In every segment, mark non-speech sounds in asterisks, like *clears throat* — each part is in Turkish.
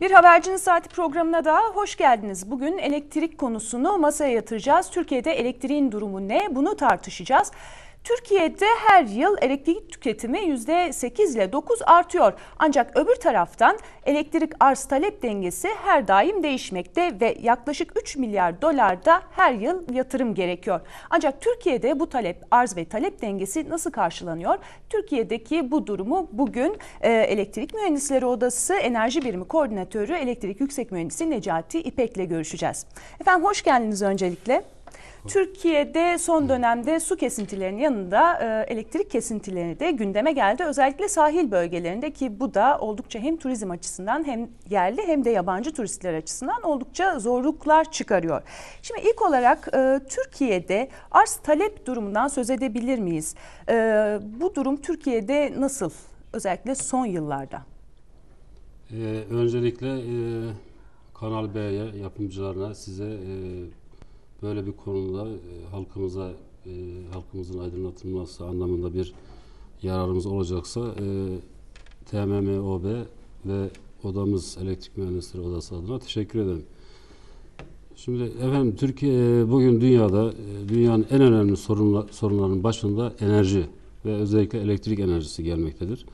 Bir Habercinin Saati programına daha hoş geldiniz. Bugün elektrik konusunu masaya yatıracağız. Türkiye'de elektriğin durumu ne? Bunu tartışacağız. Türkiye'de her yıl elektrik tüketimi %8 ile 9 artıyor. Ancak öbür taraftan elektrik arz talep dengesi her daim değişmekte ve yaklaşık 3 milyar dolarda her yıl yatırım gerekiyor. Ancak Türkiye'de bu talep arz ve talep dengesi nasıl karşılanıyor? Türkiye'deki bu durumu bugün e, Elektrik Mühendisleri Odası Enerji Birimi Koordinatörü Elektrik Yüksek Mühendisi Necati İpek'le görüşeceğiz. Efendim hoş geldiniz öncelikle. Türkiye'de son dönemde su kesintilerinin yanında e, elektrik kesintileri de gündeme geldi. Özellikle sahil bölgelerinde ki bu da oldukça hem turizm açısından hem yerli hem de yabancı turistler açısından oldukça zorluklar çıkarıyor. Şimdi ilk olarak e, Türkiye'de arz talep durumundan söz edebilir miyiz? E, bu durum Türkiye'de nasıl? Özellikle son yıllarda. Ee, öncelikle e, Kanal B'ye, yapımcılarına, size e, böyle bir konuda e, halkımıza e, halkımızın aydınlatılması anlamında bir yararımız olacaksa e, TMMOB ve odamız Elektrik Mühendisleri Odası adına teşekkür ederim. Şimdi efendim Türkiye bugün dünyada e, dünyanın en önemli sorunla, sorunlarının başında enerji ve özellikle elektrik enerjisi gelmektedir.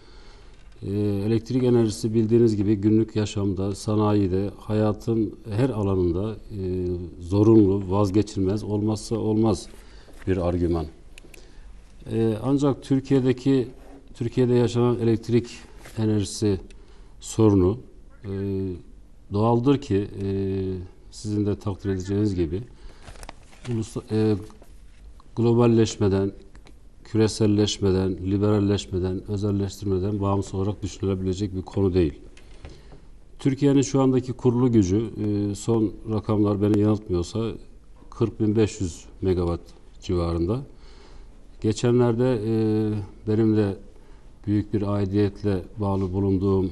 Ee, elektrik enerjisi bildiğiniz gibi günlük yaşamda, sanayide, hayatın her alanında e, zorunlu, vazgeçilmez, olmazsa olmaz bir argüman. Ee, ancak Türkiye'deki Türkiye'de yaşanan elektrik enerjisi sorunu e, doğaldır ki e, sizin de takdir edeceğiniz gibi globalleşmeden, küreselleşmeden, liberalleşmeden, özelleştirmeden bağımsız olarak düşünülebilecek bir konu değil. Türkiye'nin şu andaki kurulu gücü e, son rakamlar beni yanıltmıyorsa 40.500 megawatt civarında. Geçenlerde e, benim de büyük bir aidiyetle bağlı bulunduğum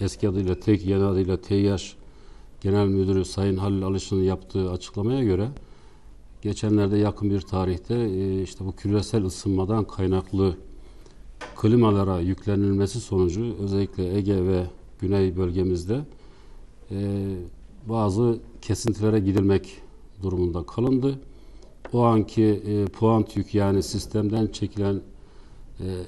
eski adıyla TEK, yeni adıyla TEİAŞ Genel Müdürü Sayın Halil Alış'ın yaptığı açıklamaya göre geçenlerde yakın bir tarihte e, işte bu küresel ısınmadan kaynaklı klimalara yüklenilmesi sonucu özellikle Ege ve Güney bölgemizde e, bazı kesintilere gidilmek durumunda kalındı. O anki e, puant yük yani sistemden çekilen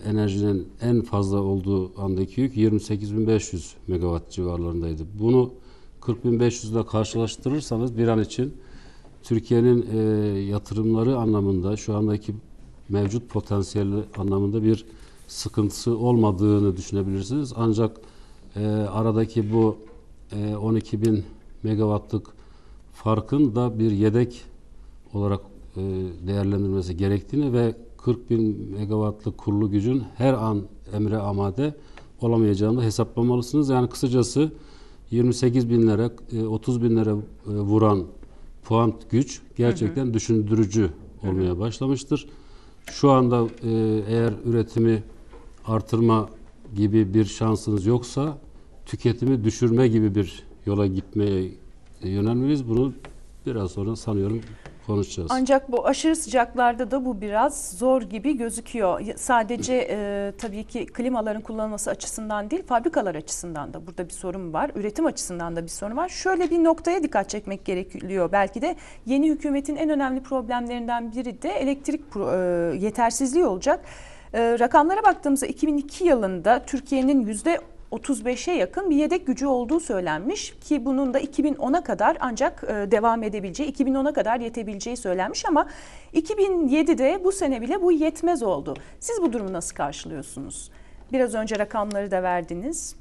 enerjinin en fazla olduğu andaki yük 28.500 megawatt civarlarındaydı. Bunu 40.500 ile karşılaştırırsanız bir an için Türkiye'nin e, yatırımları anlamında şu andaki mevcut potansiyeli anlamında bir sıkıntısı olmadığını düşünebilirsiniz. Ancak e, aradaki bu e, 12 bin megawattlık farkın da bir yedek olarak e, değerlendirilmesi gerektiğini ve 40 bin megawattlık kurulu gücün her an emre amade olamayacağını da hesaplamalısınız. Yani kısacası 28 binlere, 30 binlere e, vuran puan güç gerçekten hı hı. düşündürücü olmaya hı hı. başlamıştır. Şu anda e, eğer üretimi artırma gibi bir şansınız yoksa tüketimi düşürme gibi bir yola gitmeye yönelmeliyiz. Bunu biraz sonra sanıyorum konuşacağız. Ancak bu aşırı sıcaklarda da bu biraz zor gibi gözüküyor. Sadece *clears throat* e, tabii ki klimaların kullanılması açısından değil, fabrikalar açısından da burada bir sorun var. Üretim açısından da bir sorun var. Şöyle bir noktaya dikkat çekmek gerekiyor. Belki de yeni hükümetin en önemli problemlerinden biri de elektrik e, yetersizliği olacak. E, rakamlara baktığımızda 2002 yılında Türkiye'nin yüzde 35'e yakın bir yedek gücü olduğu söylenmiş ki bunun da 2010'a kadar ancak e, devam edebileceği, 2010'a kadar yetebileceği söylenmiş ama 2007'de bu sene bile bu yetmez oldu. Siz bu durumu nasıl karşılıyorsunuz? Biraz önce rakamları da verdiniz.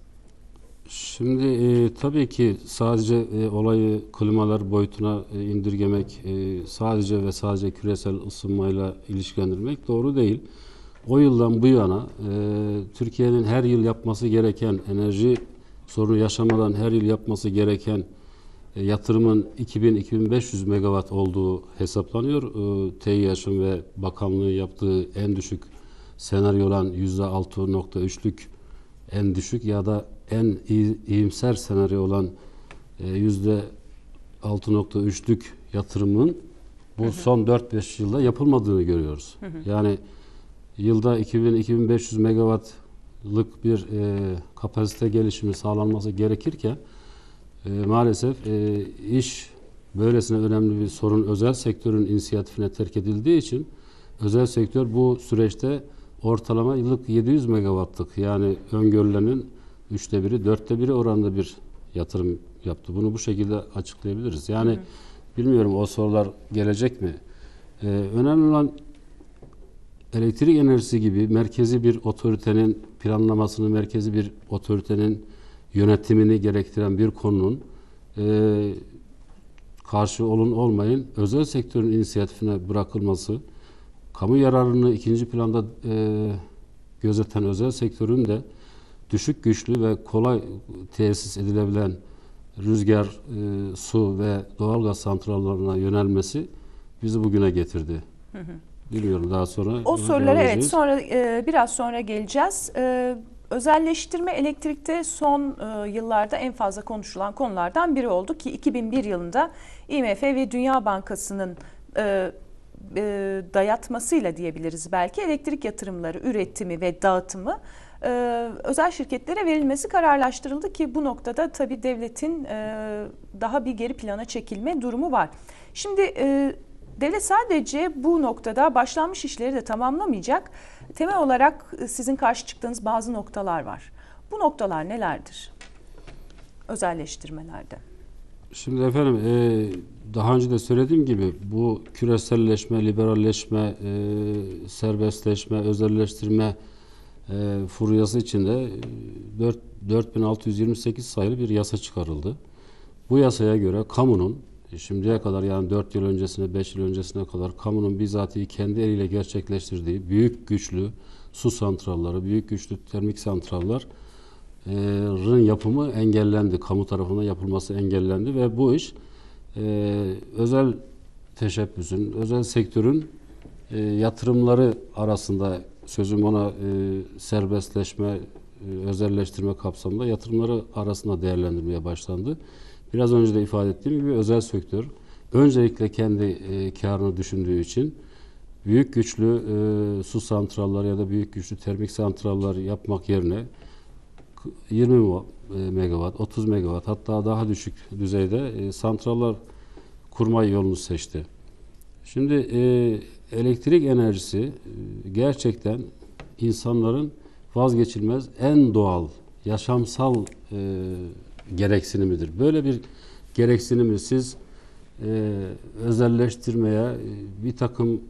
Şimdi e, tabii ki sadece e, olayı klimalar boyutuna e, indirgemek, e, sadece ve sadece küresel ısınmayla ilişkilendirmek doğru değil. O yıldan bu yana e, Türkiye'nin her yıl yapması gereken enerji sorunu yaşamadan her yıl yapması gereken e, yatırımın 2000-2500 megawatt olduğu hesaplanıyor. E, TİH'ın ve bakanlığı yaptığı en düşük senaryo olan %6.3'lük en düşük ya da en iyimser senaryo olan e, %6.3'lük yatırımın bu hı hı. son 4-5 yılda yapılmadığını görüyoruz. Hı hı. Yani yılda 2000-2500 megawatt bir e, kapasite gelişimi sağlanması gerekirken e, maalesef e, iş böylesine önemli bir sorun özel sektörün inisiyatifine terk edildiği için özel sektör bu süreçte ortalama yıllık 700 megawattlık yani öngörülenin üçte biri, dörtte biri oranında bir yatırım yaptı. Bunu bu şekilde açıklayabiliriz. Yani bilmiyorum o sorular gelecek mi? Ee, önemli olan elektrik enerjisi gibi merkezi bir otoritenin planlamasını, merkezi bir otoritenin yönetimini gerektiren bir konunun e, karşı olun olmayın özel sektörün inisiyatifine bırakılması, kamu yararını ikinci planda e, gözeten özel sektörün de düşük güçlü ve kolay tesis edilebilen rüzgar, e, su ve doğalgaz santrallarına yönelmesi bizi bugüne getirdi. Bilmiyorum daha sonra. O sorulara evet sonra e, biraz sonra geleceğiz. E, özelleştirme elektrikte son e, yıllarda en fazla konuşulan konulardan biri oldu ki 2001 yılında IMF ve Dünya Bankası'nın e, e, dayatmasıyla diyebiliriz belki elektrik yatırımları, üretimi ve dağıtımı e, özel şirketlere verilmesi kararlaştırıldı ki bu noktada tabii devletin e, daha bir geri plana çekilme durumu var. Şimdi e, devlet sadece bu noktada başlanmış işleri de tamamlamayacak. Temel olarak e, sizin karşı çıktığınız bazı noktalar var. Bu noktalar nelerdir? Özelleştirmelerde. Şimdi efendim e, daha önce de söylediğim gibi bu küreselleşme, liberalleşme, e, serbestleşme, özelleştirme e, furyası içinde e, 4, 4628 sayılı bir yasa çıkarıldı. Bu yasaya göre kamunun e, şimdiye kadar yani 4 yıl öncesine 5 yıl öncesine kadar kamunun bizatihi kendi eliyle gerçekleştirdiği büyük güçlü su santralları, büyük güçlü termik santrallar e, yapımı engellendi. Kamu tarafından yapılması engellendi ve bu iş e, özel teşebbüsün, özel sektörün e, yatırımları arasında sözüm ona e, serbestleşme, e, özelleştirme kapsamında yatırımları arasında değerlendirmeye başlandı. Biraz önce de ifade ettiğim gibi özel sektör öncelikle kendi e, karını düşündüğü için büyük güçlü e, su santralları ya da büyük güçlü termik santrallar yapmak yerine 20 mo- e, megawatt, 30 megawatt hatta daha düşük düzeyde e, santrallar kurma yolunu seçti. Şimdi e, elektrik enerjisi e, gerçekten insanların vazgeçilmez en doğal, yaşamsal e, gereksinimidir. Böyle bir gereksinimi siz e, özelleştirmeye e, bir takım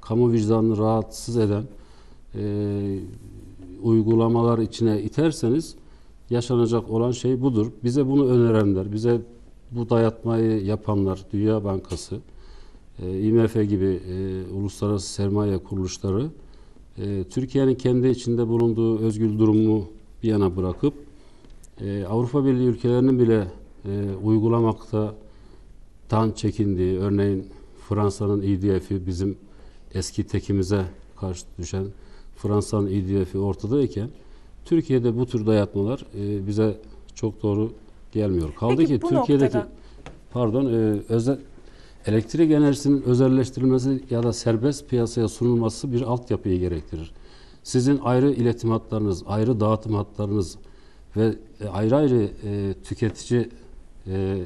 kamu vicdanını rahatsız eden e, uygulamalar içine iterseniz yaşanacak olan şey budur. Bize bunu önerenler, bize bu dayatmayı yapanlar, Dünya Bankası, e, IMF gibi e, uluslararası sermaye kuruluşları e, Türkiye'nin kendi içinde bulunduğu özgür durumu bir yana bırakıp e, Avrupa Birliği ülkelerinin bile e, uygulamakta tan çekindiği, örneğin Fransa'nın IDF'i bizim eski tekimize karşı düşen Fransa'nın IDF'i ortadayken Türkiye'de bu tür dayatmalar e, bize çok doğru gelmiyor. Kaldı Peki ki Türkiye'deki noktada- pardon e, özel elektrik enerjisinin özelleştirilmesi ya da serbest piyasaya sunulması bir altyapıyı gerektirir. Sizin ayrı iletim hatlarınız, ayrı dağıtım hatlarınız ve e, ayrı ayrı e, tüketici e,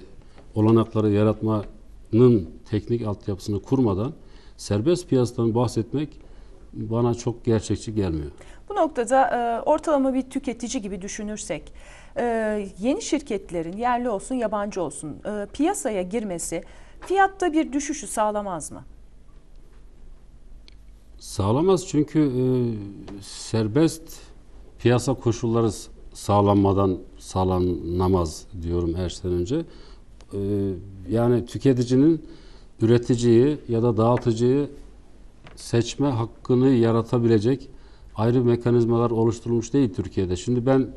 olanakları yaratmanın teknik altyapısını kurmadan serbest piyasadan bahsetmek bana çok gerçekçi gelmiyor. Bu noktada e, ortalama bir tüketici gibi düşünürsek e, yeni şirketlerin yerli olsun yabancı olsun e, piyasaya girmesi fiyatta bir düşüşü sağlamaz mı? Sağlamaz çünkü e, serbest piyasa koşulları sağlanmadan sağlanamaz diyorum her şeyden önce. E, yani tüketicinin üreticiyi ya da dağıtıcıyı seçme hakkını yaratabilecek ayrı mekanizmalar oluşturulmuş değil Türkiye'de. Şimdi ben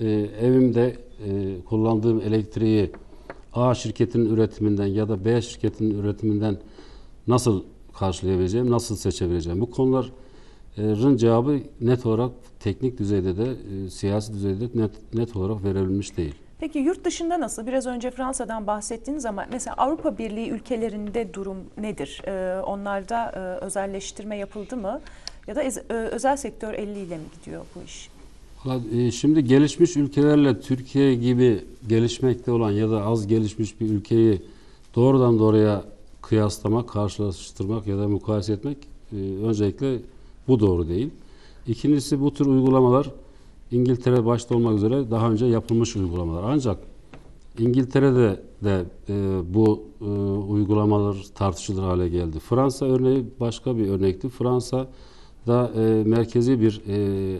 e, evimde e, kullandığım elektriği A şirketinin üretiminden ya da B şirketinin üretiminden nasıl karşılayabileceğim, nasıl seçebileceğim? Bu konuların cevabı net olarak teknik düzeyde de, e, siyasi düzeyde de net, net olarak verilmiş değil. Peki yurt dışında nasıl? Biraz önce Fransa'dan bahsettiniz ama mesela Avrupa Birliği ülkelerinde durum nedir? E, onlarda e, özelleştirme yapıldı mı? Ya da ez- e, özel sektör 50 ile mi gidiyor bu iş? Şimdi gelişmiş ülkelerle Türkiye gibi gelişmekte olan ya da az gelişmiş bir ülkeyi doğrudan doğruya kıyaslamak, karşılaştırmak ya da mukayese etmek öncelikle bu doğru değil. İkincisi bu tür uygulamalar İngiltere başta olmak üzere daha önce yapılmış uygulamalar. Ancak İngiltere'de de e, bu e, uygulamalar tartışılır hale geldi. Fransa örneği başka bir örnekti. Fransa'da e, merkezi bir e,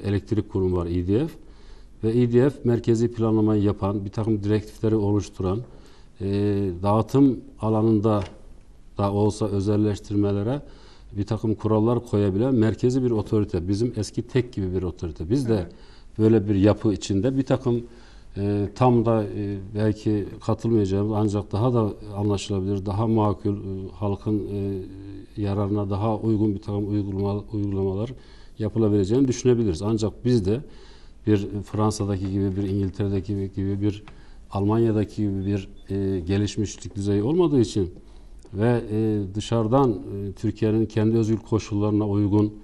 elektrik kurumu var EDF ve EDF merkezi planlamayı yapan, bir takım direktifleri oluşturan, e, dağıtım alanında da olsa özelleştirmelere bir takım kurallar koyabilen merkezi bir otorite. Bizim eski tek gibi bir otorite. Biz de böyle bir yapı içinde bir takım e, tam da e, belki katılmayacağımız ancak daha da anlaşılabilir, daha makul, e, halkın e, yararına daha uygun bir takım uygulama, uygulamalar yapılabileceğini düşünebiliriz. Ancak biz de bir Fransa'daki gibi, bir İngiltere'deki gibi, bir Almanya'daki gibi bir e, gelişmişlik düzeyi olmadığı için ve e, dışarıdan e, Türkiye'nin kendi özgür koşullarına uygun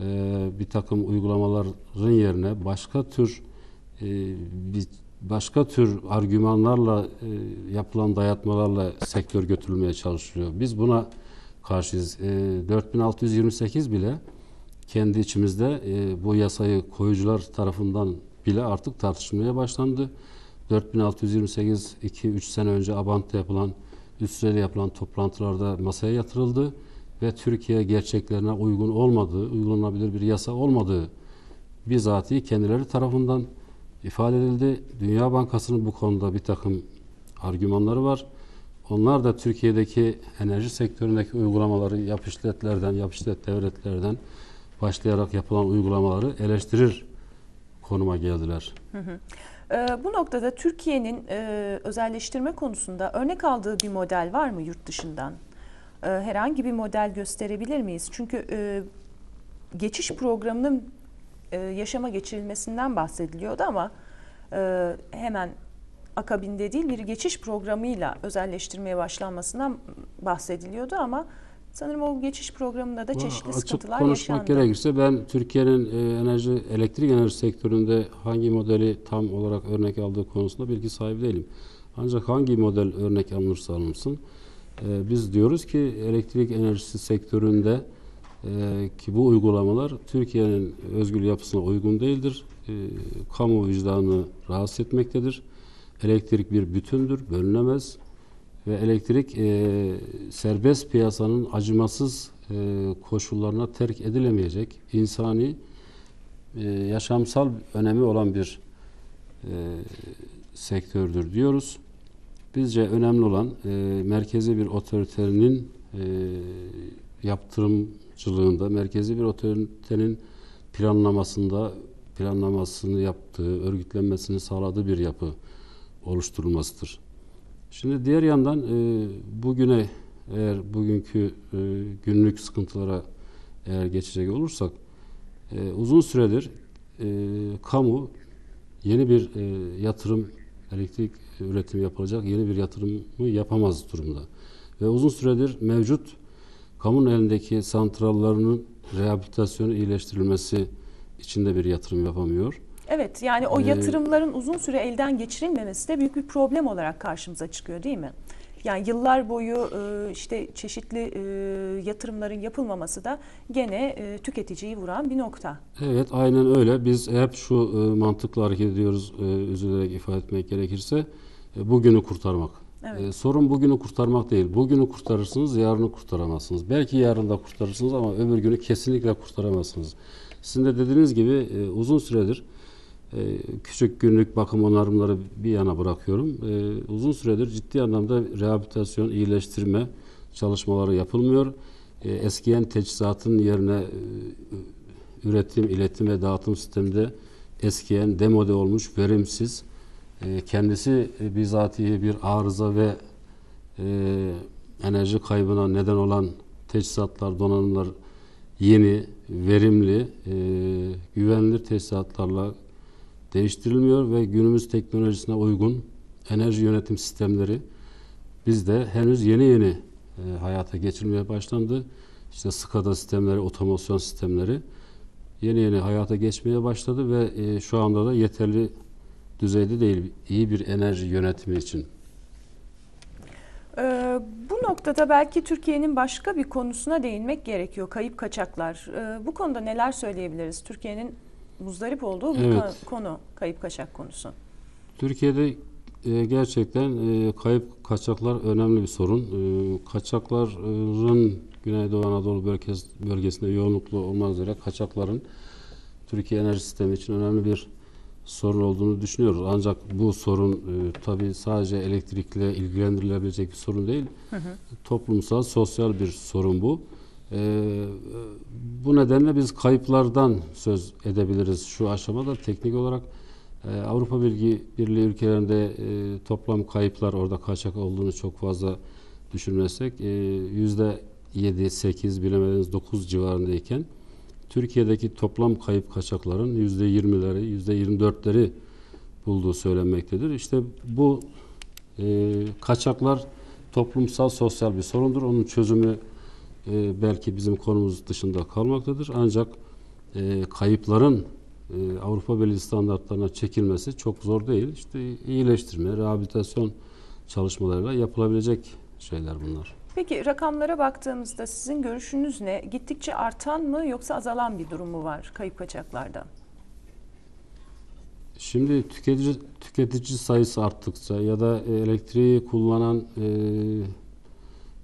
e, bir takım uygulamaların yerine başka tür e, bir başka tür argümanlarla e, yapılan dayatmalarla sektör götürülmeye çalışılıyor. Biz buna karşıyız. E, 4628 bile kendi içimizde e, bu yasayı koyucular tarafından bile artık tartışmaya başlandı. 4628 2-3 sene önce Abant'ta yapılan üst süreli yapılan toplantılarda masaya yatırıldı ve Türkiye gerçeklerine uygun olmadığı, uygulanabilir bir yasa olmadığı bizatihi kendileri tarafından ifade edildi. Dünya Bankası'nın bu konuda bir takım argümanları var. Onlar da Türkiye'deki enerji sektöründeki uygulamaları yapışletlerden, yapışlet devletlerden başlayarak yapılan uygulamaları eleştirir konuma geldiler. Ee, bu noktada Türkiye'nin e, özelleştirme konusunda örnek aldığı bir model var mı yurt dışından? Ee, herhangi bir model gösterebilir miyiz? Çünkü e, geçiş programının e, yaşama geçirilmesinden bahsediliyordu ama e, hemen akabinde değil bir geçiş programıyla özelleştirmeye başlanmasından bahsediliyordu ama sanırım o geçiş programında da çeşitli Açık sıkıntılar konuşmak yaşandı. gerekirse ben Türkiye'nin e, enerji elektrik enerji sektöründe hangi modeli tam olarak örnek aldığı konusunda bilgi sahibi değilim. Ancak hangi model örnek alınırsa alınsın e, biz diyoruz ki elektrik enerjisi sektöründe e, ki bu uygulamalar Türkiye'nin özgür yapısına uygun değildir. Kamu vicdanını rahatsız etmektedir. Elektrik bir bütündür, bölünemez ve elektrik e, serbest piyasanın acımasız e, koşullarına terk edilemeyecek insani e, yaşamsal önemi olan bir e, sektördür diyoruz. Bizce önemli olan e, merkezi bir otoritenin e, yaptırımcılığında, merkezi bir otoritenin planlamasında planlamasını yaptığı, örgütlenmesini sağladığı bir yapı oluşturulmasıdır. Şimdi diğer yandan e, bugüne eğer bugünkü e, günlük sıkıntılara eğer geçecek olursak e, uzun süredir e, kamu yeni bir e, yatırım elektrik üretimi yapılacak yeni bir yatırımı yapamaz durumda. Ve uzun süredir mevcut kamunun elindeki santrallarının rehabilitasyonu iyileştirilmesi içinde bir yatırım yapamıyor. Evet yani o Ee, yatırımların uzun süre elden geçirilmemesi de büyük bir problem olarak karşımıza çıkıyor değil mi? Yani yıllar boyu e, işte çeşitli e, yatırımların yapılmaması da gene e, tüketiciyi vuran bir nokta. Evet aynen öyle. Biz hep şu mantıkla hareket ediyoruz üzülerek ifade etmek gerekirse. Bugünü kurtarmak. Evet. Sorun bugünü kurtarmak değil. Bugünü kurtarırsınız, yarını kurtaramazsınız. Belki yarın da kurtarırsınız ama öbür günü kesinlikle kurtaramazsınız. Sizin de dediğiniz gibi uzun süredir küçük günlük bakım onarımları bir yana bırakıyorum. E, uzun süredir ciddi anlamda rehabilitasyon, iyileştirme çalışmaları yapılmıyor. E, eskiyen teçhizatın yerine e, üretim, iletim ve dağıtım sisteminde eskiyen, demode olmuş, verimsiz, e, kendisi e, bizatihi bir arıza ve enerji kaybına neden olan teçhizatlar, donanımlar yeni, verimli, güvenilir teçhizatlarla değiştirilmiyor ve günümüz teknolojisine uygun enerji yönetim sistemleri bizde henüz yeni yeni e, hayata geçirilmeye başlandı. İşte SCADA sistemleri, otomasyon sistemleri yeni yeni hayata geçmeye başladı ve e, şu anda da yeterli düzeyde değil iyi bir enerji yönetimi için. Ee, bu noktada belki Türkiye'nin başka bir konusuna değinmek gerekiyor. Kayıp kaçaklar. Ee, bu konuda neler söyleyebiliriz? Türkiye'nin muzdarip olduğu bu Evet. ka- konu kayıp kaçak konusu. Türkiye'de e, gerçekten e, kayıp kaçaklar önemli bir sorun. E, kaçakların Güneydoğu Anadolu bölgesi, bölgesinde yoğunluklu olmak üzere kaçakların Türkiye enerji sistemi için önemli bir sorun olduğunu düşünüyoruz. Ancak bu sorun e, tabii sadece elektrikle ilgilendirilebilecek bir sorun değil. Toplumsal, sosyal bir sorun bu. E, bu nedenle biz kayıplardan söz edebiliriz şu aşamada. Teknik olarak e, Avrupa Birliği, Birliği ülkelerinde e, toplam kayıplar orada kaçak olduğunu çok fazla düşünmezsek e, yüzde 7, 8 bilemediniz 9 civarındayken Türkiye'deki toplam kayıp kaçakların yüzde 20'leri, yüzde 24'leri bulduğu söylenmektedir. İşte bu e, kaçaklar toplumsal sosyal bir sorundur. Onun çözümü e, belki bizim konumuz dışında kalmaktadır. Ancak e, kayıpların e, Avrupa Birliği standartlarına çekilmesi çok zor değil. İşte iyileştirme, rehabilitasyon çalışmalarıyla yapılabilecek şeyler bunlar. Peki rakamlara baktığımızda sizin görüşünüz ne? Gittikçe artan mı yoksa azalan bir durum mu var kayıp kaçaklarda? Şimdi tüketici tüketici sayısı arttıkça ya da elektriği kullanan e,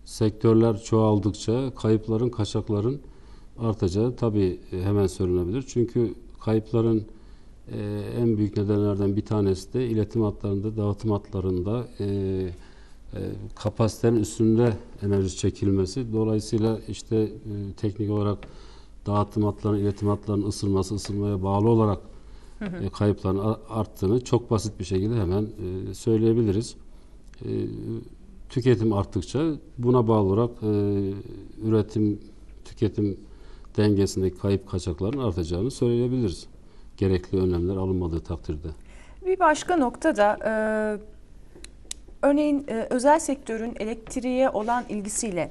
sektörler çoğaldıkça kayıpların, kaçakların artacağı tabii e, hemen söylenebilir. Çünkü kayıpların e, en büyük nedenlerden bir tanesi de iletim hatlarında, dağıtım hatlarında e, e, kapasitenin üstünde enerji çekilmesi. Dolayısıyla işte e, teknik olarak dağıtım hatlarının, iletim hatlarının ısınması, ısınmaya bağlı olarak e, kayıpların arttığını çok basit bir şekilde hemen e, söyleyebiliriz. E, tüketim arttıkça buna bağlı olarak e, üretim tüketim dengesindeki kayıp kaçakların artacağını söyleyebiliriz. Gerekli önlemler alınmadığı takdirde. Bir başka nokta da e, örneğin e, özel sektörün elektriğe olan ilgisiyle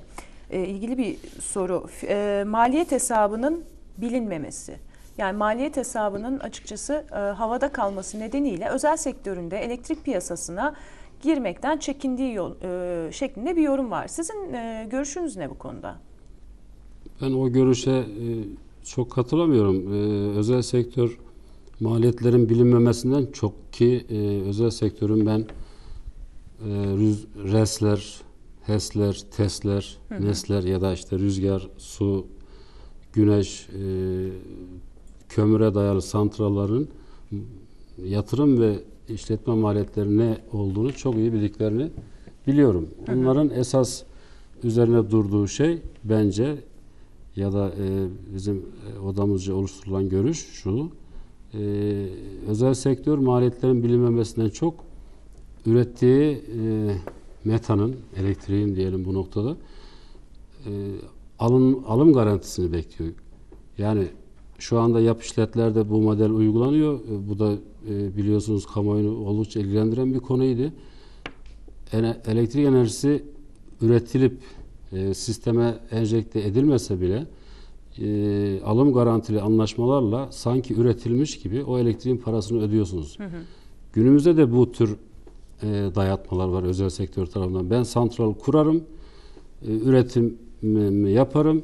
e, ilgili bir soru. E, maliyet hesabının bilinmemesi. Yani maliyet hesabının açıkçası e, havada kalması nedeniyle özel sektöründe elektrik piyasasına girmekten çekindiği yol, e, şeklinde bir yorum var. Sizin e, görüşünüz ne bu konuda? Ben o görüşe e, çok katılamıyorum. E, özel sektör maliyetlerin bilinmemesinden çok ki e, özel sektörün ben e, rüz, resler, HES'ler, TES'ler, NES'ler ya da işte rüzgar, su, güneş, e, kömüre dayalı santralların yatırım ve işletme maliyetleri ne olduğunu çok iyi bildiklerini biliyorum. Onların esas üzerine durduğu şey bence ya da e, bizim e, odamızca oluşturulan görüş şu. e, özel sektör maliyetlerin bilinmemesinden çok ürettiği e, metanın, elektriğin diyelim bu noktada e, alım, alım garantisini bekliyor. Yani şu anda yap işletlerde bu model uygulanıyor. E, bu da e, biliyorsunuz kamuoyunu oldukça ilgilendiren bir konuydu. Elektrik enerjisi üretilip e, sisteme enjekte edilmese bile e, alım garantili anlaşmalarla sanki üretilmiş gibi o elektriğin parasını ödüyorsunuz. Günümüzde de bu tür e, dayatmalar var özel sektör tarafından. Ben santral kurarım, e, üretimimi yaparım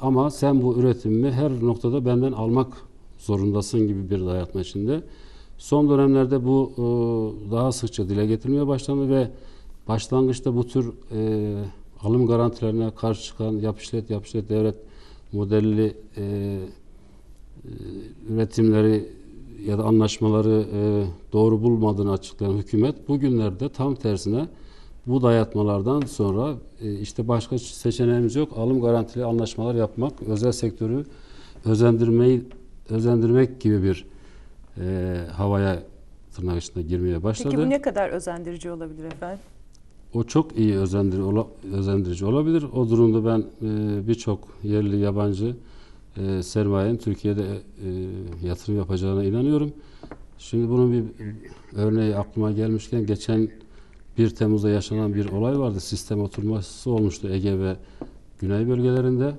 ama sen bu üretimimi her noktada benden almak zorundasın gibi bir dayatma içinde. Son dönemlerde bu e, daha sıkça dile getirilmeye başlandı ve başlangıçta bu tür e, alım garantilerine karşı çıkan yap işlet yap işlet devlet modelli e, e, üretimleri ya da anlaşmaları e, doğru bulmadığını açıklayan hükümet bugünlerde tam tersine bu dayatmalardan sonra e, işte başka seçeneğimiz yok. Alım garantili anlaşmalar yapmak, özel sektörü özendirmeyi özendirmek gibi bir e, havaya tırnak içinde girmeye başladı. Peki bu ne kadar özendirici olabilir efendim? O çok iyi özendirici, ola- özendirici olabilir. O durumda ben e, birçok yerli yabancı e, sermayenin Türkiye'de e, yatırım yapacağına inanıyorum. Şimdi bunun bir örneği aklıma gelmişken geçen 1 Temmuz'da yaşanan bir olay vardı. Sistem oturması olmuştu Ege ve Güney bölgelerinde.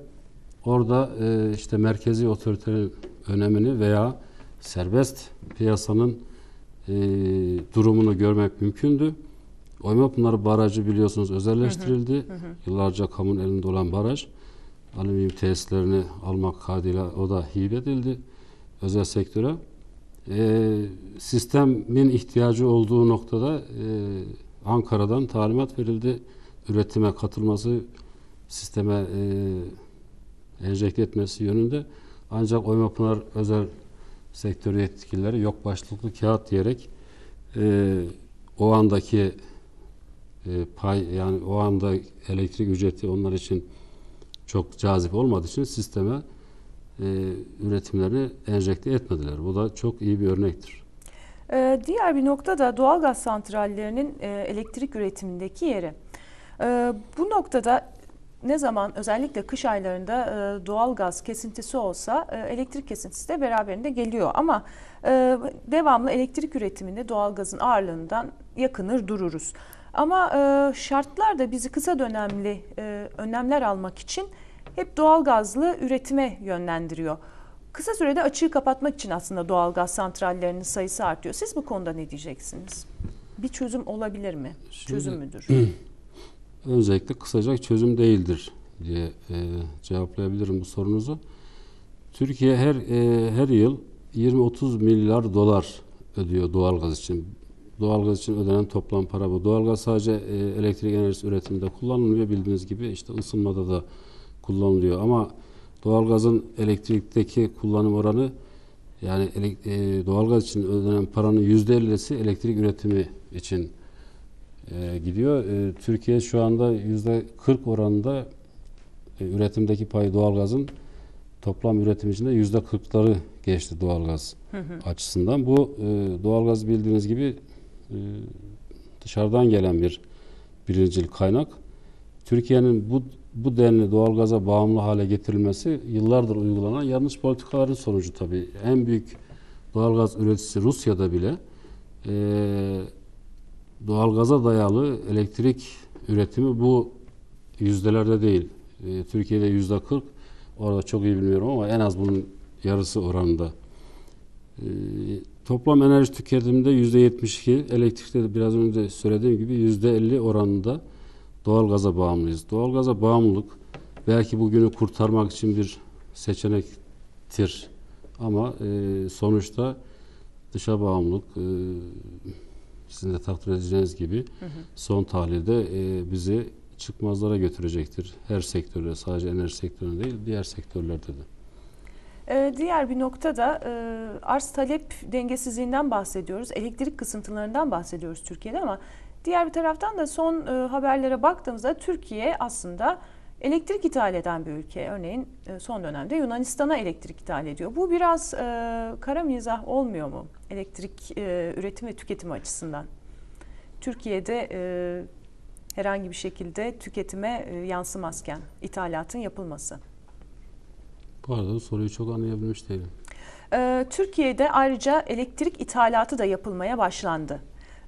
orada e, işte merkezi otoritenin önemini veya serbest piyasanın e, durumunu görmek mümkündü. Oymapınar Barajı biliyorsunuz özelleştirildi. Yıllarca kamunun elinde olan baraj. Alüminyum tesislerini almak kaydıyla o da hibe edildi özel sektöre. E, sistemin ihtiyacı olduğu noktada e, Ankara'dan talimat verildi. Üretime katılması, sisteme e, enjekte etmesi yönünde. Ancak Oymapınar özel sektörü yetkilileri yok başlıklı kağıt diyerek e, o andaki e, pay yani o anda elektrik ücreti onlar için çok cazip olmadığı için sisteme e, üretimlerini enjekte etmediler. Bu da çok iyi bir örnektir. Ee, diğer bir nokta da doğalgaz santrallerinin e, elektrik üretimindeki yeri. Ee, bu noktada ne zaman özellikle kış aylarında e, doğalgaz kesintisi olsa e, elektrik kesintisi de beraberinde geliyor. Ama e, devamlı elektrik üretiminde doğalgazın ağırlığından yakınır dururuz. Ama e, şartlar da bizi kısa dönemli e, önlemler almak için hep doğalgazlı üretime yönlendiriyor. Kısa sürede açığı kapatmak için aslında doğalgaz santrallerinin sayısı artıyor. Siz bu konuda ne diyeceksiniz? Bir çözüm olabilir mi? Şimdi- çözüm müdür? *clears throat* Öncelikle kısaca çözüm değildir diye e, cevaplayabilirim bu sorunuzu. Türkiye her e, her yıl 20-30 milyar dolar ödüyor doğalgaz için. Doğalgaz için ödenen toplam para bu. Doğalgaz sadece e, elektrik enerjisi üretiminde kullanılmıyor bildiğiniz gibi işte ısınmada da kullanılıyor ama doğalgazın elektrikteki kullanım oranı yani e, doğalgaz için ödenen paranın %50'si elektrik üretimi için e, gidiyor. E, Türkiye şu anda yüzde 40 oranında e, üretimdeki payı doğalgazın toplam üretim içinde yüzde 40'ları geçti doğalgaz açısından. Bu e, doğalgaz bildiğiniz gibi e, dışarıdan gelen bir birincil kaynak. Türkiye'nin bu bu denli doğalgaza bağımlı hale getirilmesi yıllardır uygulanan yanlış politikaların sonucu tabii. En büyük doğalgaz üreticisi Rusya'da bile e, doğalgaza dayalı elektrik üretimi bu yüzdelerde değil. E, Türkiye'de yüzde 40, orada çok iyi bilmiyorum ama en az bunun yarısı oranında. E, toplam enerji tüketiminde yüzde 72, elektrikte biraz önce söylediğim gibi yüzde 50 oranında doğalgaza bağımlıyız. Doğalgaza bağımlılık belki bugünü kurtarmak için bir seçenektir ama e, sonuçta dışa bağımlılık e, sizin de takdir edeceğiniz gibi son tahlilde e, bizi çıkmazlara götürecektir. Her sektörde sadece enerji sektöründe değil diğer sektörlerde de. Ee, diğer bir nokta da e, arz talep dengesizliğinden bahsediyoruz. Elektrik kısıntılarından bahsediyoruz Türkiye'de ama diğer bir taraftan da son e, haberlere baktığımızda Türkiye aslında elektrik ithal eden bir ülke. Örneğin e, son dönemde Yunanistan'a elektrik ithal ediyor. Bu biraz e, kara mizah olmuyor mu elektrik e, üretim ve tüketimi açısından? Türkiye'de e, herhangi bir şekilde tüketime e, yansımazken ithalatın yapılması. Bu arada soruyu çok anlayabilmiş değilim. Ee, Türkiye'de ayrıca elektrik ithalatı da yapılmaya başlandı.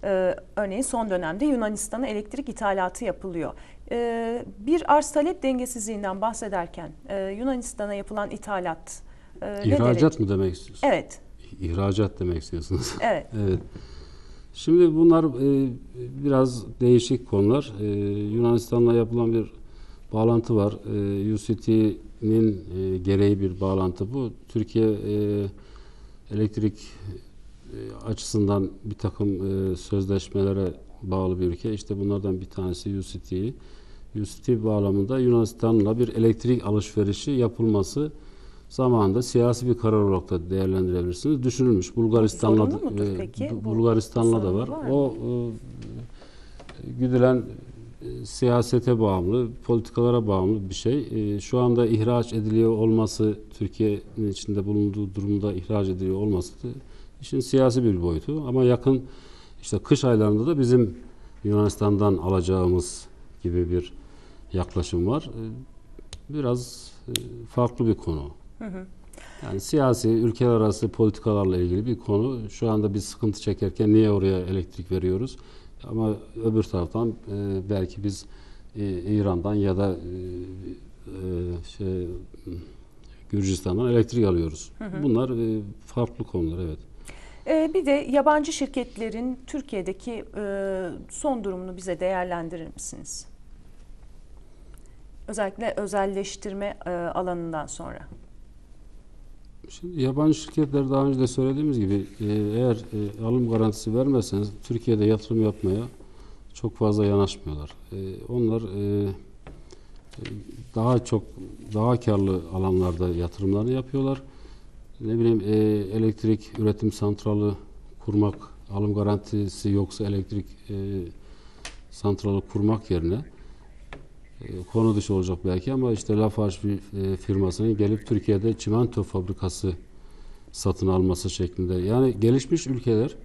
Ee, örneğin son dönemde Yunanistan'a elektrik ithalatı yapılıyor. Ee, bir arz talep dengesizliğinden bahsederken e, Yunanistan'a yapılan ithalat e, İhracat mı demek istiyorsunuz? Evet, İhracat demek istiyorsunuz. *laughs* evet. Evet. Şimdi bunlar e, biraz değişik konular. E, Yunanistan'la yapılan bir bağlantı var. E, UCT'nin e, gereği bir bağlantı bu. Türkiye e, elektrik açısından bir takım e, sözleşmelere bağlı bir ülke. İşte bunlardan bir tanesi UCT. UCT bağlamında Yunanistan'la bir elektrik alışverişi yapılması zamanında siyasi bir karar olarak da değerlendirebilirsiniz. Düşünülmüş. Bulgaristan'la mudur e, Bulgaristan'la da var. var mı? O e, güdülen e, siyasete bağımlı, politikalara bağımlı bir şey. E, şu anda ihraç ediliyor olması, Türkiye'nin içinde bulunduğu durumda ihraç ediliyor olması da işin siyasi bir boyutu. Ama yakın işte kış aylarında da bizim Yunanistan'dan alacağımız gibi bir yaklaşım var. E, Biraz e, farklı bir konu. Yani siyasi, ülkeler arası politikalarla ilgili bir konu. Şu anda biz sıkıntı çekerken niye oraya elektrik veriyoruz? Ama öbür taraftan e, belki biz e, İran'dan ya da e, şey, Gürcistan'dan elektrik alıyoruz. Bunlar e, farklı konular evet. Ee, bir de yabancı şirketlerin Türkiye'deki e, son durumunu bize değerlendirir misiniz? Özellikle özelleştirme e, alanından sonra. Şimdi yabancı şirketler daha önce de söylediğimiz gibi e, eğer alım garantisi vermezseniz Türkiye'de yatırım yapmaya çok fazla yanaşmıyorlar. Onlar daha çok daha karlı alanlarda yatırımlarını yapıyorlar. Ne bileyim e, elektrik üretim santralı kurmak, alım garantisi yoksa elektrik e, santralı kurmak yerine e, konu dışı olacak belki ama işte Lafarge e, firmasının gelip Türkiye'de çimento fabrikası satın alması şeklinde. Yani gelişmiş ülkeler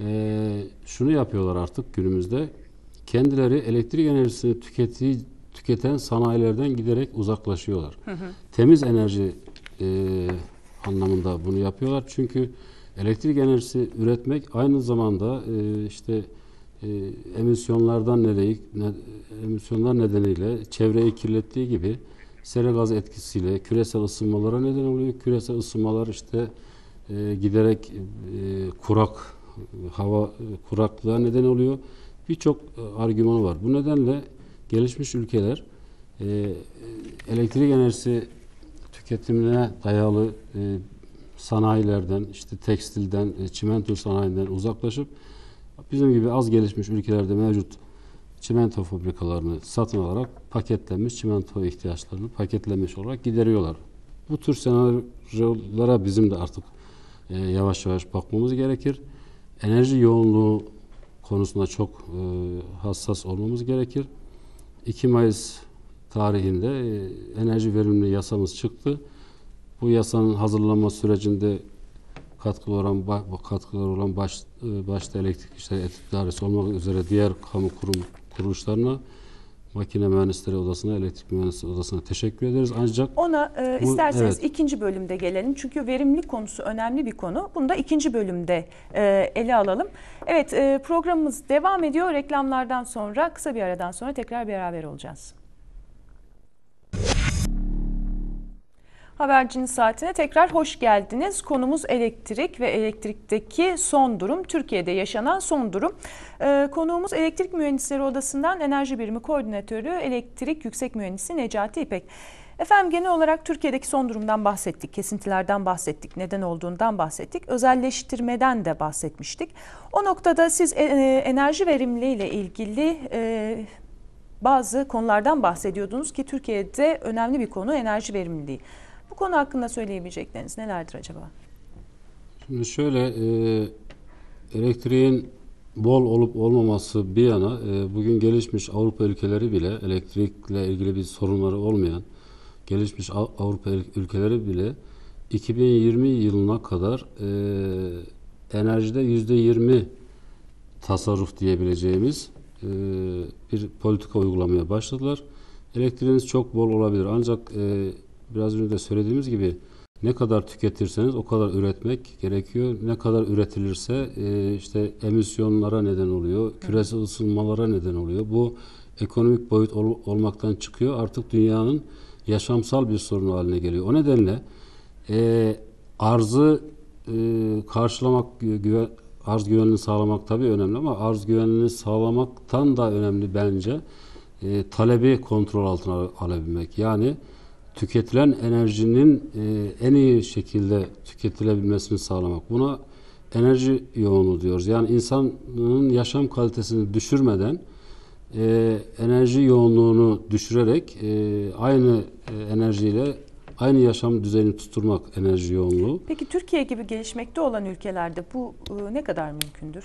e, şunu yapıyorlar artık günümüzde. Kendileri elektrik enerjisini tüketiği, tüketen sanayilerden giderek uzaklaşıyorlar. Temiz enerji e, anlamında bunu yapıyorlar. Çünkü elektrik enerjisi üretmek aynı zamanda e, işte e, emisyonlardan nedeni, ne, emisyonlar nedeniyle çevreyi kirlettiği gibi sera gazı etkisiyle küresel ısınmalara neden oluyor. Küresel ısınmalar işte e, giderek e, kurak hava e, kuraklığa neden oluyor. Birçok e, argümanı var. Bu nedenle gelişmiş ülkeler e, elektrik enerjisi tüketimine dayalı e, sanayilerden, işte tekstilden, e, çimento sanayinden uzaklaşıp bizim gibi az gelişmiş ülkelerde mevcut çimento fabrikalarını satın alarak paketlenmiş çimento ihtiyaçlarını paketlenmiş olarak gideriyorlar. Bu tür senaryolara bizim de artık e, yavaş yavaş bakmamız gerekir. Enerji yoğunluğu konusunda çok e, hassas olmamız gerekir. 2 Mayıs tarihinde e, enerji verimliliği yasamız çıktı. Bu yasanın hazırlanma sürecinde katkılı olan katkıları olan baş, e, başta elektrik işleri etüt dairesi olmak üzere diğer kamu kurum kuruluşlarına makine mühendisleri odasına, elektrik mühendisleri odasına teşekkür ederiz. Ancak Ona e, Bu- isterseniz evet. ikinci bölümde gelelim. Çünkü verimlilik konusu önemli bir konu. Bunu da ikinci bölümde e, ele alalım. Evet e, programımız devam ediyor. Reklamlardan sonra kısa bir aradan sonra tekrar beraber olacağız. Habercinin saatine tekrar hoş geldiniz. Konumuz elektrik ve elektrikteki son durum. Türkiye'de yaşanan son durum. Ee, konuğumuz Elektrik Mühendisleri Odası'ndan Enerji Birimi Koordinatörü Elektrik Yüksek Mühendisi Necati İpek. Efendim genel olarak Türkiye'deki son durumdan bahsettik, kesintilerden bahsettik, neden olduğundan bahsettik, özelleştirmeden de bahsetmiştik. O noktada siz e, e, enerji verimliliği ile ilgili e, bazı konulardan bahsediyordunuz ki Türkiye'de önemli bir konu enerji verimliliği. Bu konu hakkında söyleyebilecekleriniz nelerdir acaba? Şimdi şöyle e, elektriğin bol olup olmaması bir yana e, bugün gelişmiş Avrupa ülkeleri bile elektrikle ilgili bir sorunları olmayan gelişmiş Av- Avrupa ül- ülkeleri bile 2020 yılına kadar e, enerjide yüzde 20 tasarruf diyebileceğimiz e, bir politika uygulamaya başladılar. Elektriğiniz çok bol olabilir ancak e, biraz önce de söylediğimiz gibi ne kadar tüketirseniz o kadar üretmek gerekiyor. Ne kadar üretilirse e, işte emisyonlara neden oluyor, küresel ısınmalara neden oluyor. Bu ekonomik boyut ol- olmaktan çıkıyor. Artık dünyanın yaşamsal bir sorun haline geliyor. O nedenle e, arzı e, karşılamak, gü- güven, arz güvenliğini sağlamak tabii önemli ama arz güvenliğini sağlamaktan da önemli bence e, talebi kontrol altına al- alabilmek. Yani tüketilen enerjinin e, en iyi şekilde tüketilebilmesini sağlamak. Buna enerji yoğunluğu diyoruz. Yani insanın yaşam kalitesini düşürmeden e, enerji yoğunluğunu düşürerek e, aynı e, enerjiyle aynı yaşam düzeyini tutturmak enerji yoğunluğu. Peki Türkiye gibi gelişmekte olan ülkelerde bu e, ne kadar mümkündür?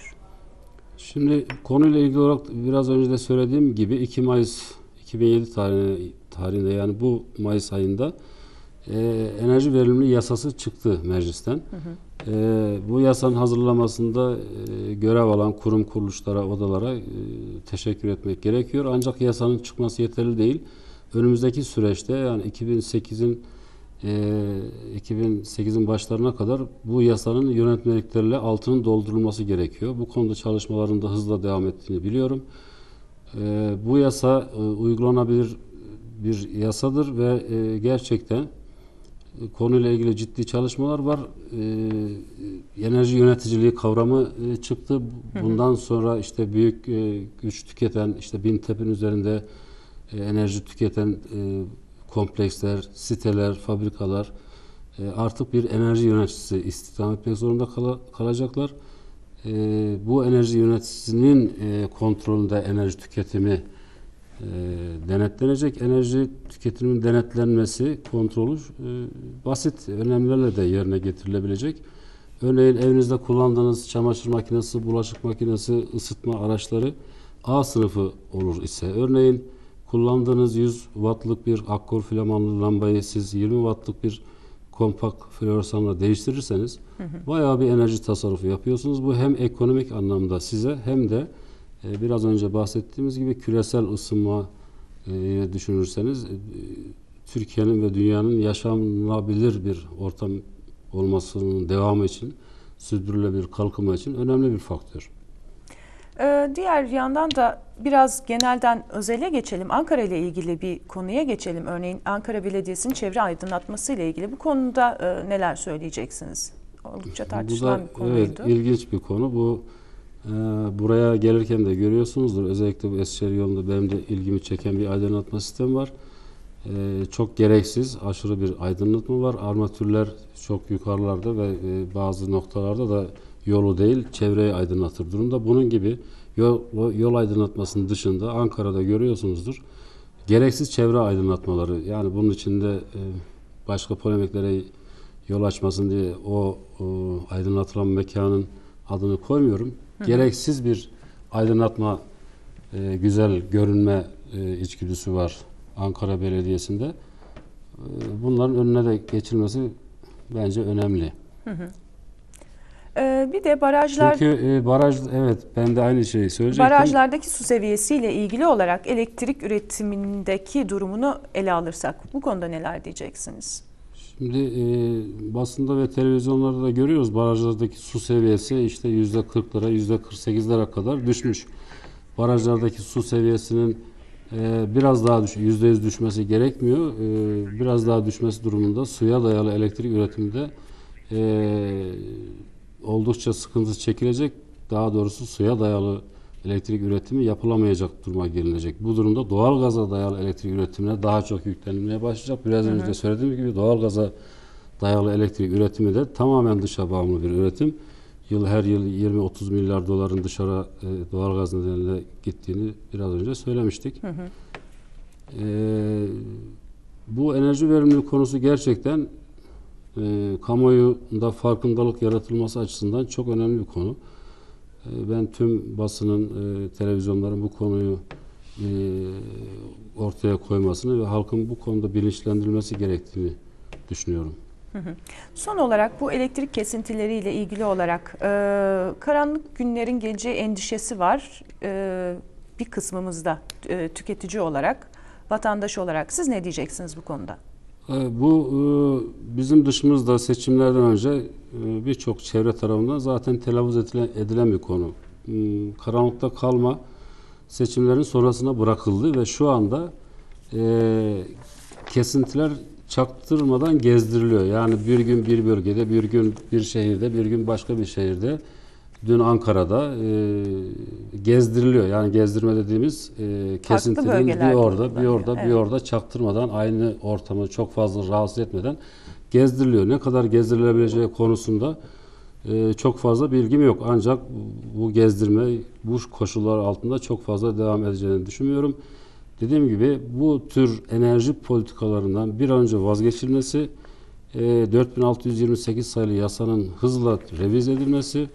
Şimdi konuyla ilgili olarak biraz önce de söylediğim gibi 2 Mayıs 2007 tarihinde, tarihinde yani bu Mayıs ayında e, enerji verimliliği yasası çıktı meclisten. E, bu yasanın hazırlamasında e, görev alan kurum kuruluşlara, odalara e, teşekkür etmek gerekiyor. Ancak yasanın çıkması yeterli değil. Önümüzdeki süreçte yani 2008'in e, 2008'in başlarına kadar bu yasanın yönetmeliklerle altının doldurulması gerekiyor. Bu konuda çalışmaların da hızla devam ettiğini biliyorum. E, bu yasa e, uygulanabilir bir yasadır ve e, gerçekten e, konuyla ilgili ciddi çalışmalar var. E, enerji yöneticiliği kavramı e, çıktı. Bundan sonra işte büyük e, güç tüketen, işte bin tepin üzerinde e, enerji tüketen e, kompleksler, siteler, fabrikalar e, artık bir enerji yöneticisi istihdam etmek zorunda kala- kalacaklar. E, bu enerji yöneticisinin e, kontrolünde enerji tüketimi e, denetlenecek. Enerji tüketiminin denetlenmesi, kontrolü e, basit önlemlerle de yerine getirilebilecek. Örneğin evinizde kullandığınız çamaşır makinesi, bulaşık makinesi, ısıtma araçları A sınıfı olur ise, örneğin kullandığınız 100 wattlık bir akkor filamanlı lambayı siz 20 wattlık bir kompakt floresanla değiştirirseniz bayağı bir enerji tasarrufu yapıyorsunuz. Bu hem ekonomik anlamda size hem de e, biraz önce bahsettiğimiz gibi küresel ısınma e, düşünürseniz e, Türkiye'nin ve dünyanın yaşanılabilir bir ortam olmasının devamı için sürdürülebilir kalkınma için önemli bir faktör. Ee, diğer yandan da biraz genelden özele geçelim. Ankara ile ilgili bir konuya geçelim. Örneğin Ankara Belediyesi'nin çevre aydınlatması ile ilgili bu konuda e, neler söyleyeceksiniz? Oldukça tartışılan Bu bir da konuydu. evet ilginç bir konu. Bu e, buraya gelirken de görüyorsunuzdur. Özellikle bu Eskişehir yolunda benim de ilgimi çeken bir aydınlatma sistemi var. E, çok gereksiz, aşırı bir aydınlatma var. Armatürler çok yukarılarda ve e, bazı noktalarda da yolu değil, çevreyi aydınlatır durumda. Bunun gibi yol, yol aydınlatmasının dışında Ankara'da görüyorsunuzdur. Gereksiz çevre aydınlatmaları. Yani bunun içinde e, başka polemiklere yol açmasın diye o, o aydınlatılan mekanın adını koymuyorum. Gereksiz bir aydınlatma, e, güzel görünme e, içgüdüsü var Ankara Belediyesi'nde. E, bunların önüne de geçilmesi bence önemli. Ee, bir de barajlar Çünkü e, baraj, evet ben de aynı şeyi söyleyecektim. barajlardaki su seviyesiyle ilgili olarak elektrik üretimindeki durumunu ele alırsak bu konuda neler diyeceksiniz? Şimdi e, basında ve televizyonlarda da görüyoruz barajlardaki su seviyesi işte yüzde 40'lara yüzde 48'lere kadar düşmüş. Barajlardaki su seviyesinin e, biraz daha düş, yüzde yüz düşmesi gerekmiyor. E, biraz daha düşmesi durumunda suya dayalı elektrik üretiminde e, oldukça sıkıntı çekilecek. Daha doğrusu suya dayalı elektrik üretimi yapılamayacak duruma gelinecek. Bu durumda doğal gaza dayalı elektrik üretimine daha çok yüklenilmeye başlayacak. Biraz önce de söylediğim gibi doğal gaza dayalı elektrik üretimi de tamamen dışa bağımlı bir üretim. Yıl her yıl 20-30 milyar doların dışarı e, doğal gaz nedeniyle gittiğini biraz önce söylemiştik. E, bu enerji verimliliği konusu gerçekten e, kamuoyunda farkındalık yaratılması açısından çok önemli bir konu. E, Ben tüm basının, e, televizyonların bu konuyu e, ortaya koymasını ve halkın bu konuda bilinçlendirilmesi gerektiğini düşünüyorum. Son olarak bu elektrik kesintileriyle ilgili olarak e, karanlık günlerin geleceği endişesi var e, bir kısmımızda e, tüketici olarak, vatandaş olarak. Siz ne diyeceksiniz bu konuda? E, Bu e, bizim dışımızda seçimlerden önce e, birçok çevre tarafından zaten telaffuz edilen, edilen bir konu. Hmm, Karanlıkta kalma seçimlerin sonrasına bırakıldı ve şu anda e, kesintiler çaktırmadan gezdiriliyor. Yani bir gün bir bölgede, bir gün bir şehirde, bir gün başka bir şehirde. Dün Ankara'da e, gezdiriliyor. Yani gezdirme dediğimiz e, kesintilerin bir orada, bir orada, bir evet. orada çaktırmadan aynı ortamı çok fazla rahatsız etmeden gezdiriliyor. Ne kadar gezdirilebileceği konusunda e, çok fazla bilgim yok. Ancak bu gezdirme bu koşullar altında çok fazla devam edeceğini düşünmüyorum. Dediğim gibi bu tür enerji politikalarından bir an önce vazgeçilmesi, e, 4628 sayılı yasanın hızla revize edilmesi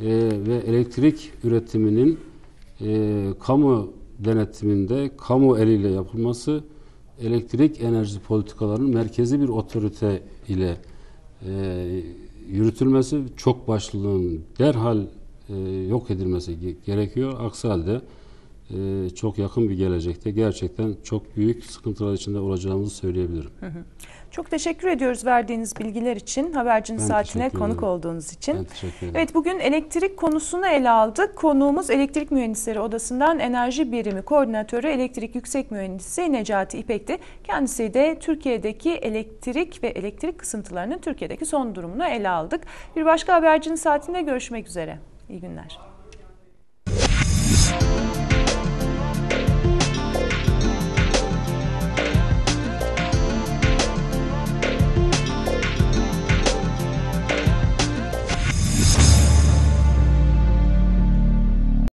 e, ve elektrik üretiminin e, kamu denetiminde kamu eliyle yapılması elektrik enerji politikalarının merkezi bir otorite ile e, yürütülmesi çok başlılığın derhal e, yok edilmesi ge- gerekiyor. Aksi halde e, çok yakın bir gelecekte gerçekten çok büyük sıkıntılar içinde olacağımızı söyleyebilirim. Çok teşekkür ediyoruz verdiğiniz bilgiler için, habercinin Ben saatine konuk olduğunuz için. Ben teşekkür ederim. Evet bugün elektrik konusunu ele aldık. Konuğumuz Elektrik Mühendisleri Odası'ndan Enerji Birimi Koordinatörü Elektrik Yüksek Mühendisi Necati İpek'ti. Kendisi de Türkiye'deki elektrik ve elektrik kısıntılarının Türkiye'deki son durumunu ele aldık. Bir başka habercinin saatinde görüşmek üzere. İyi günler.